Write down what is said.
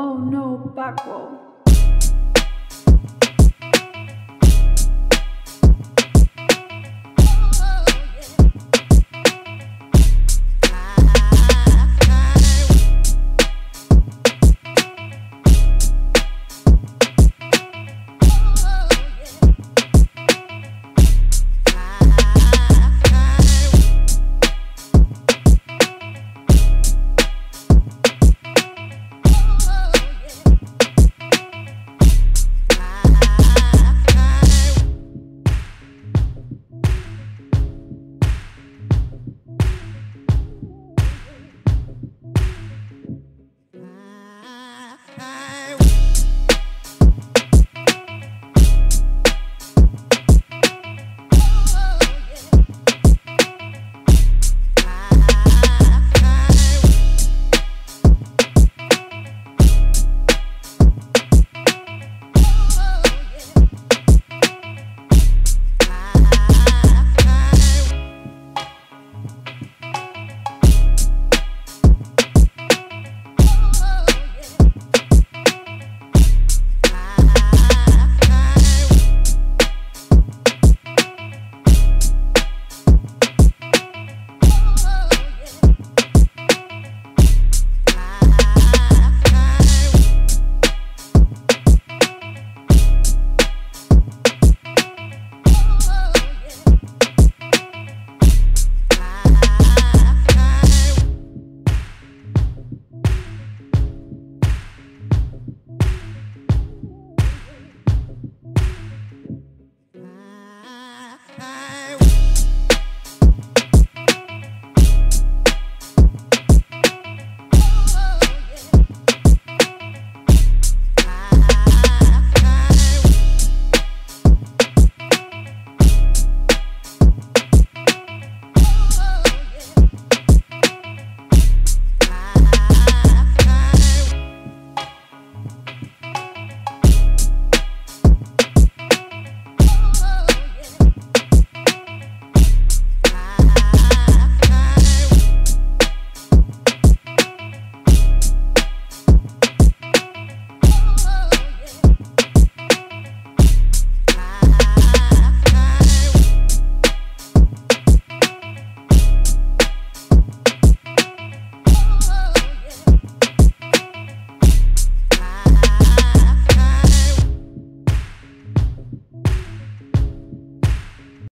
Oh no, back wall.